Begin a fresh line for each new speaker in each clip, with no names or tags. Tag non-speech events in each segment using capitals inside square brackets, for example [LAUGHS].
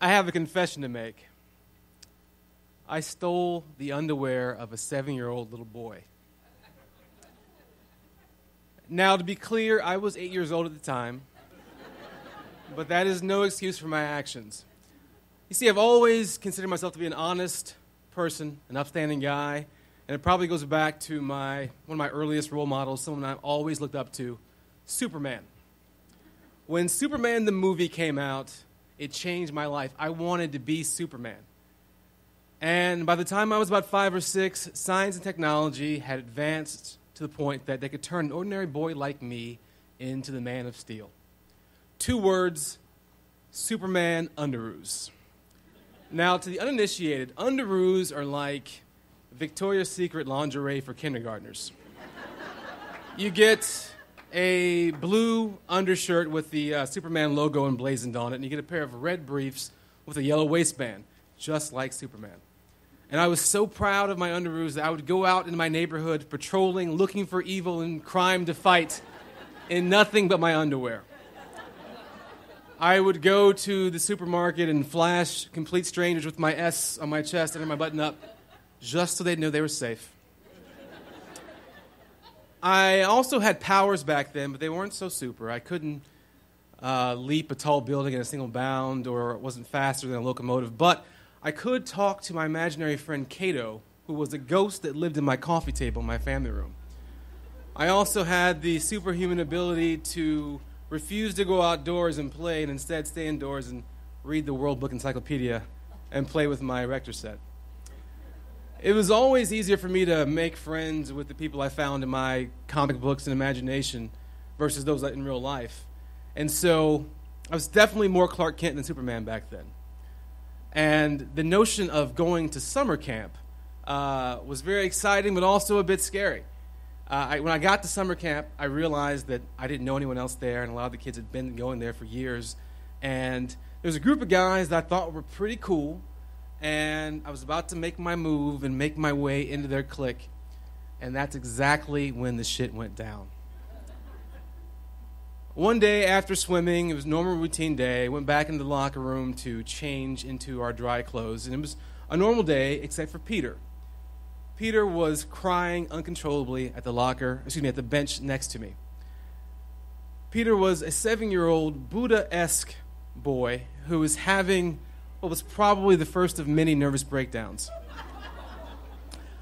I have a confession to make. I stole the underwear of a seven year old little boy. Now, to be clear, I was eight years old at the time, but that is no excuse for my actions. You see, I've always considered myself to be an honest person, an upstanding guy, and it probably goes back to my, one of my earliest role models, someone I've always looked up to Superman. When Superman the movie came out, it changed my life. I wanted to be Superman. And by the time I was about five or six, science and technology had advanced to the point that they could turn an ordinary boy like me into the man of steel. Two words Superman underoos. Now, to the uninitiated, underoos are like Victoria's Secret lingerie for kindergartners. you get a blue undershirt with the uh, Superman logo emblazoned on it, and you get a pair of red briefs with a yellow waistband, just like Superman. And I was so proud of my underoos that I would go out in my neighborhood patrolling, looking for evil and crime to fight in nothing but my underwear. I would go to the supermarket and flash complete strangers with my S on my chest and my button up just so they'd know they were safe. I also had powers back then, but they weren't so super. I couldn't uh, leap a tall building in a single bound or wasn't faster than a locomotive, but I could talk to my imaginary friend Kato, who was a ghost that lived in my coffee table in my family room. I also had the superhuman ability to refuse to go outdoors and play and instead stay indoors and read the World Book Encyclopedia and play with my erector set. It was always easier for me to make friends with the people I found in my comic books and imagination versus those in real life. And so I was definitely more Clark Kent than Superman back then. And the notion of going to summer camp uh, was very exciting, but also a bit scary. Uh, I, when I got to summer camp, I realized that I didn't know anyone else there, and a lot of the kids had been going there for years. And there was a group of guys that I thought were pretty cool, and I was about to make my move and make my way into their clique, and that's exactly when the shit went down. One day after swimming, it was normal routine day. Went back into the locker room to change into our dry clothes, and it was a normal day except for Peter. Peter was crying uncontrollably at the locker, excuse me, at the bench next to me. Peter was a seven year old Buddha esque boy who was having what was probably the first of many nervous breakdowns.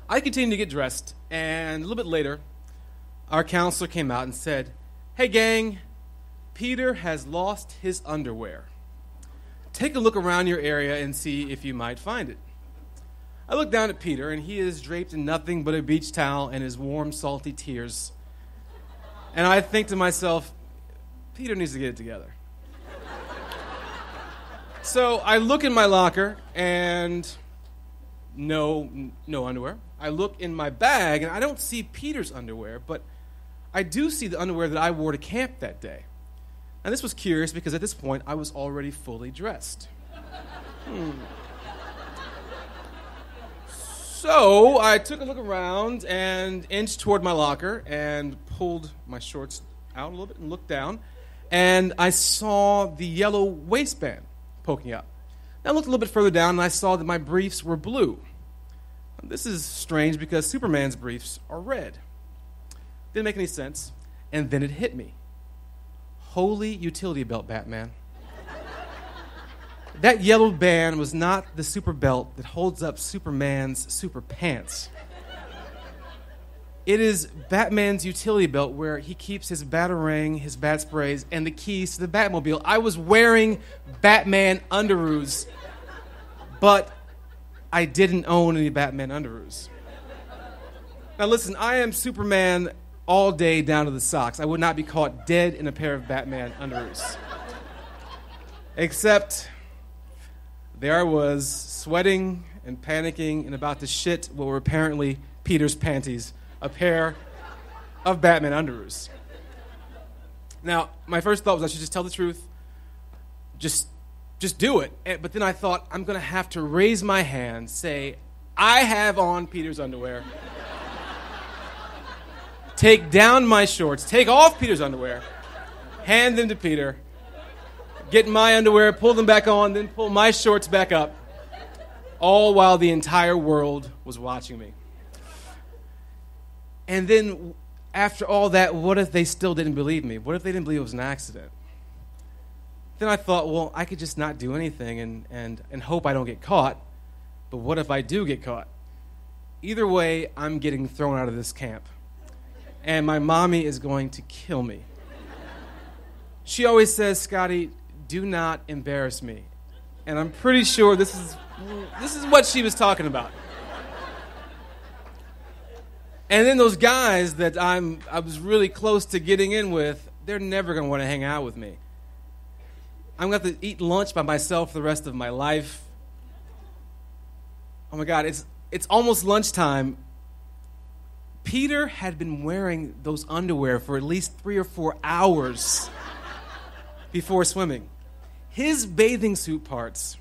I continued to get dressed, and a little bit later, our counselor came out and said, Hey, gang, Peter has lost his underwear. Take a look around your area and see if you might find it. I look down at Peter, and he is draped in nothing but a beach towel and his warm, salty tears. And I think to myself, Peter needs to get it together. So I look in my locker, and no, no underwear. I look in my bag, and I don't see Peter's underwear, but I do see the underwear that I wore to camp that day. And this was curious because at this point I was already fully dressed. Hmm. So I took a look around and inched toward my locker and pulled my shorts out a little bit and looked down. And I saw the yellow waistband poking up. Now I looked a little bit further down and I saw that my briefs were blue. This is strange because Superman's briefs are red. Didn't make any sense. And then it hit me holy utility belt, Batman. that yellow band was not the super belt that holds up Superman's super pants. It is Batman's utility belt where he keeps his batarang, his bat sprays, and the keys to the Batmobile. I was wearing Batman underoos, but I didn't own any Batman underoos. Now, listen, I am Superman all day down to the socks. I would not be caught dead in a pair of Batman underoos. Except there I was, sweating and panicking and about to shit what were apparently Peter's panties, a pair of Batman underoos. Now, my first thought was I should just tell the truth. Just just do it. But then I thought I'm going to have to raise my hand, say, I have on Peter's underwear take down my shorts, take off Peter's underwear, hand them to Peter, get my underwear, pull them back on, then pull my shorts back up, all while the entire world was watching me. And then, after all that, what if they still didn't believe me? What if they didn't believe it was an accident? Then I thought, well, I could just not do anything and, and, and hope I don't get caught. But what if I do get caught? Either way, I'm getting thrown out of this camp. And my mommy is going to kill me. She always says, Scotty, do not embarrass me. And I'm pretty sure this is, this is what she was talking about. And then those guys that I'm, I was really close to getting in with, they're never going to want to hang out with me. I'm going to have to eat lunch by myself the rest of my life. Oh my God, it's, it's almost lunchtime. Peter had been wearing those underwear for at least three or four hours [LAUGHS] before swimming. His bathing suit parts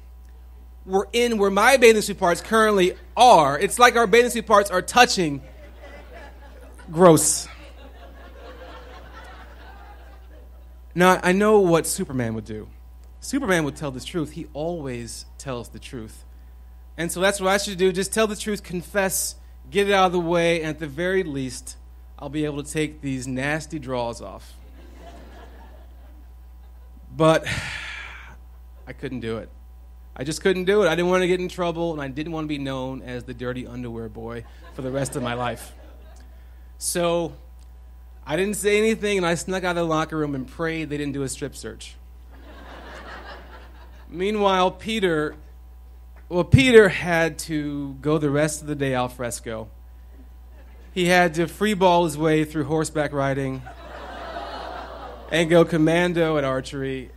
were in where my bathing suit parts currently are. It's like our bathing suit parts are touching. Gross. Now, I know what Superman would do. Superman would tell the truth. He always tells the truth. And so that's what I should do. Just tell the truth, confess, get it out of the way, and at the very least, I'll be able to take these nasty draws off. But [SIGHS] I couldn't do it. I just couldn't do it. I didn't want to get in trouble, and I didn't want to be known as the dirty underwear boy for the rest of my life. So I didn't say anything, and I snuck out of the locker room and prayed they didn't do a strip search. [LAUGHS] Meanwhile, Peter well, Peter had to go the rest of the day al fresco. He had to freeball his way through horseback riding [LAUGHS] and go commando at archery.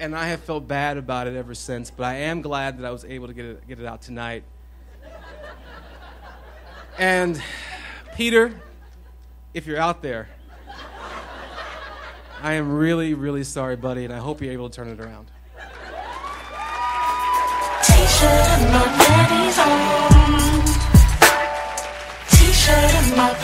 And I have felt bad about it ever since, but I am glad that I was able to get it, get it out tonight. And Peter, if you're out there, I am really, really sorry, buddy, and I hope you're able to turn it around.
T-shirt and my